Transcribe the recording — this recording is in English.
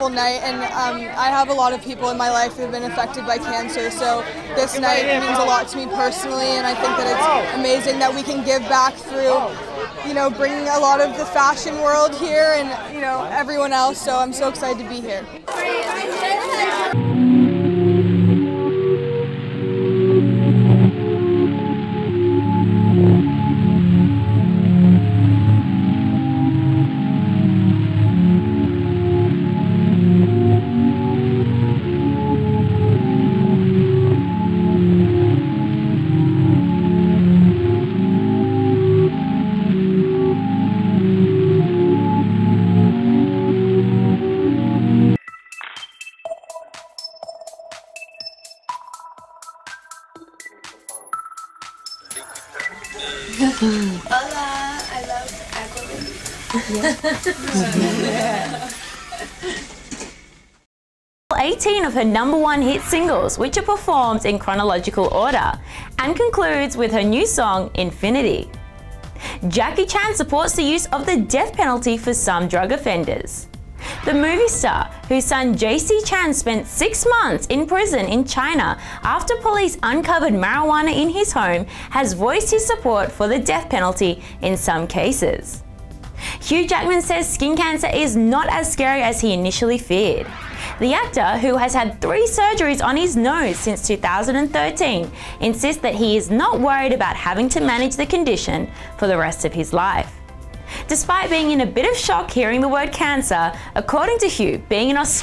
night and um, I have a lot of people in my life who have been affected by cancer so this night means a lot to me personally and I think that it's amazing that we can give back through you know bringing a lot of the fashion world here and you know everyone else so I'm so excited to be here. Hola, I love Aquaman. 18 of her number one hit singles, which are performed in chronological order, and concludes with her new song, Infinity. Jackie Chan supports the use of the death penalty for some drug offenders. The movie star, whose son Jaycee Chan spent six months in prison in China after police uncovered marijuana in his home, has voiced his support for the death penalty in some cases. Hugh Jackman says skin cancer is not as scary as he initially feared. The actor, who has had three surgeries on his nose since 2013, insists that he is not worried about having to manage the condition for the rest of his life. Despite being in a bit of shock hearing the word cancer, according to Hugh, being in Australia